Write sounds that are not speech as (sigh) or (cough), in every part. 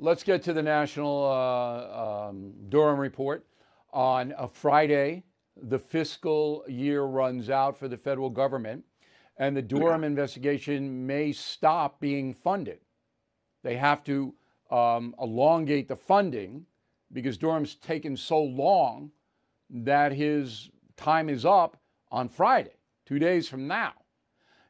let's get to the national uh, um, Durham report. On a Friday, the fiscal year runs out for the federal government, and the Durham investigation may stop being funded. They have to um, elongate the funding because Durham's taken so long that his time is up on Friday, two days from now.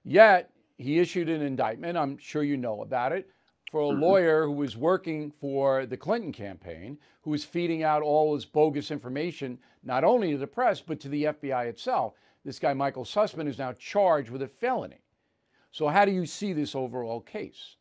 Yet, he issued an indictment, I'm sure you know about it, for a mm-hmm. lawyer who was working for the Clinton campaign, who was feeding out all this bogus information, not only to the press, but to the FBI itself. This guy, Michael Sussmann, is now charged with a felony. So, how do you see this overall case?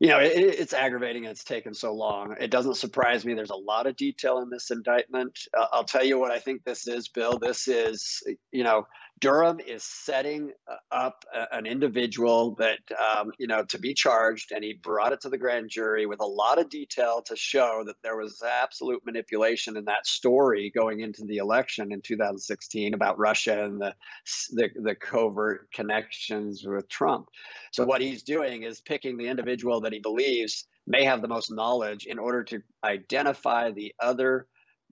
you know, it, it's aggravating it's taken so long. It doesn't surprise me. There's a lot of detail in this indictment. Uh, I'll tell you what I think this is, Bill. This is, you know, Durham is setting uh, up an individual that, um, you know, to be charged, and he brought it to the grand jury with a lot of detail to show that there was absolute manipulation in that story going into the election in 2016 about Russia and the, the, the covert connections with Trump. So what he's doing is picking the individual that he believes may have the most knowledge in order to identify the other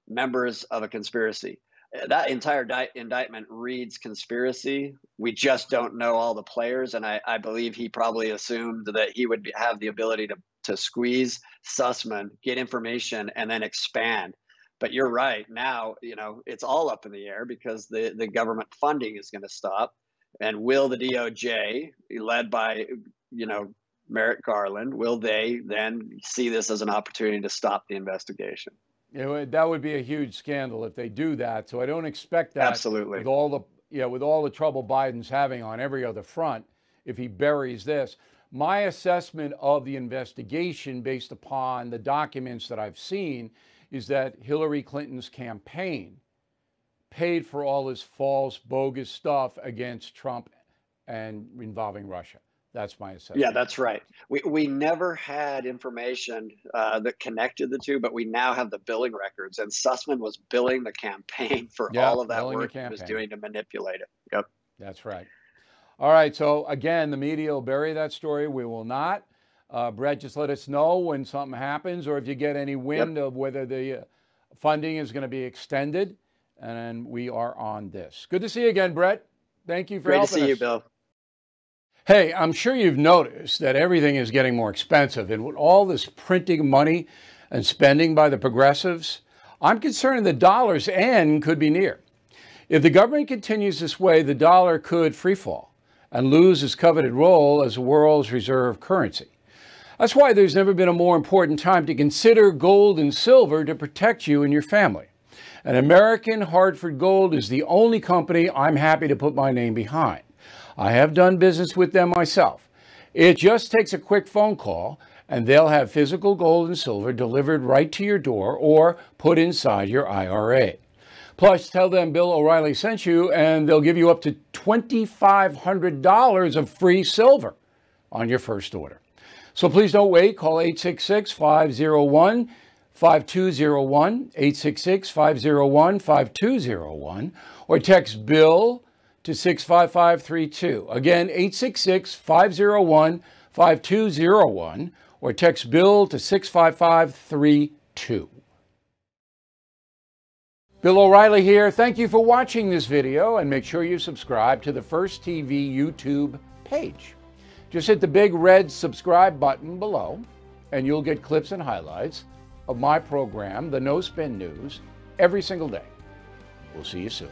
members of a conspiracy that entire di- indictment reads conspiracy. We just don't know all the players, and I, I believe he probably assumed that he would be, have the ability to to squeeze Sussmann, get information, and then expand. But you're right. Now, you know, it's all up in the air because the the government funding is going to stop, and will the DOJ, led by you know Merrick Garland, will they then see this as an opportunity to stop the investigation? It that would be a huge scandal if they do that. So I don't expect that. Absolutely. With all the yeah, with all the trouble Biden's having on every other front, if he buries this, my assessment of the investigation, based upon the documents that I've seen, is that Hillary Clinton's campaign paid for all this false, bogus stuff against Trump and involving Russia. That's my assessment. Yeah, that's right. We, we never had information uh, that connected the two, but we now have the billing records. And Sussmann was billing the campaign (laughs) for yep, all of that work he was doing to manipulate it. Yep. That's right. All right. So, again, the media will bury that story. We will not. Uh, Brett, just let us know when something happens or if you get any wind yep. of whether the uh, funding is going to be extended. And we are on this. Good to see you again, Brett. Thank you for Great helping to see us. you, Bill. Hey, I'm sure you've noticed that everything is getting more expensive. And with all this printing money and spending by the progressives, I'm concerned the dollar's end could be near. If the government continues this way, the dollar could freefall and lose its coveted role as the world's reserve currency. That's why there's never been a more important time to consider gold and silver to protect you and your family. And American Hartford Gold is the only company I'm happy to put my name behind. I have done business with them myself. It just takes a quick phone call and they'll have physical gold and silver delivered right to your door or put inside your IRA. Plus, tell them Bill O'Reilly sent you and they'll give you up to $2,500 of free silver on your first order. So please don't wait. Call 866 501 5201, 866 501 5201, or text Bill to 65532. Again, 866 501 5201 or text Bill to 65532. Bill O'Reilly here. Thank you for watching this video and make sure you subscribe to the First TV YouTube page. Just hit the big red subscribe button below and you'll get clips and highlights of my program, The No Spin News, every single day. We'll see you soon.